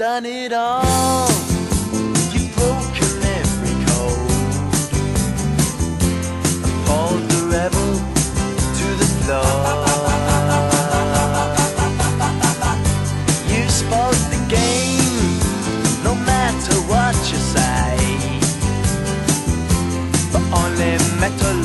done it all. You've broken every code. Appalled the rebel to the floor. You spoke the game, no matter what you say. But only metal,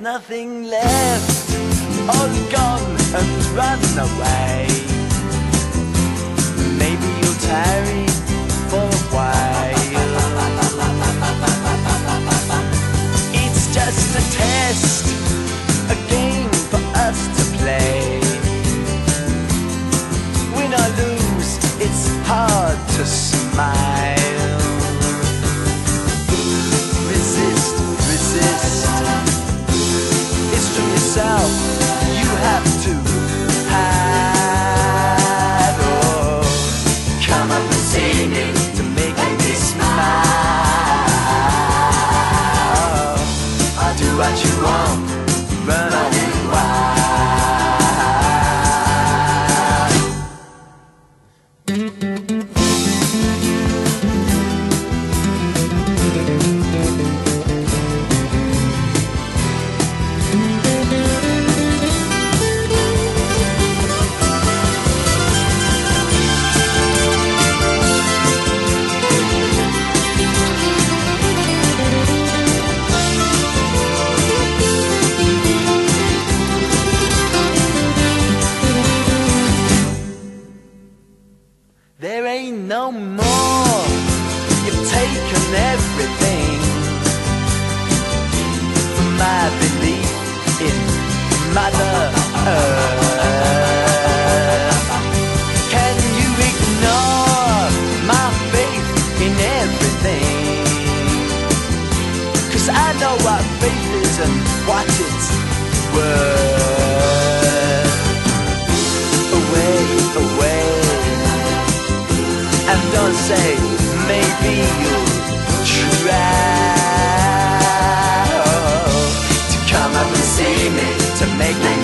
nothing left, all gone and run away. Maybe you'll tarry for a while. It's just a test, a game for us to play. Win or lose, it's hard to smile. Yourself you have to hide. Oh, come up and see me to make me smile. I'll do what you no more. You've taken everything from my belief in Mother Earth. Can you ignore my faith in everything? Cause I know what faith is and what it's worth. Say maybe you'll try to come up and see me to make me